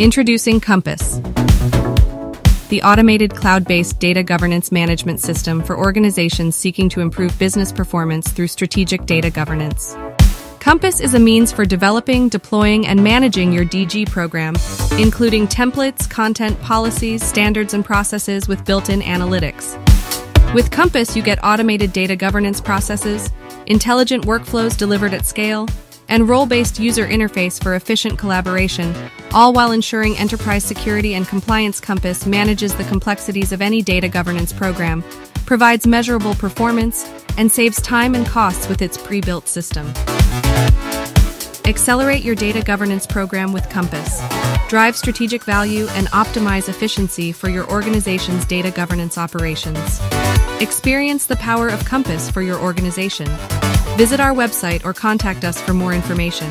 Introducing Compass, the automated cloud based data governance management system for organizations seeking to improve business performance through strategic data governance. Compass is a means for developing, deploying, and managing your DG program, including templates, content, policies, standards, and processes with built in analytics. With Compass, you get automated data governance processes, intelligent workflows delivered at scale, and role based user interface for efficient collaboration, all while ensuring enterprise security and compliance. Compass manages the complexities of any data governance program, provides measurable performance, and saves time and costs with its pre built system. Accelerate your data governance program with Compass. Drive strategic value and optimize efficiency for your organization's data governance operations. Experience the power of Compass for your organization. Visit our website or contact us for more information.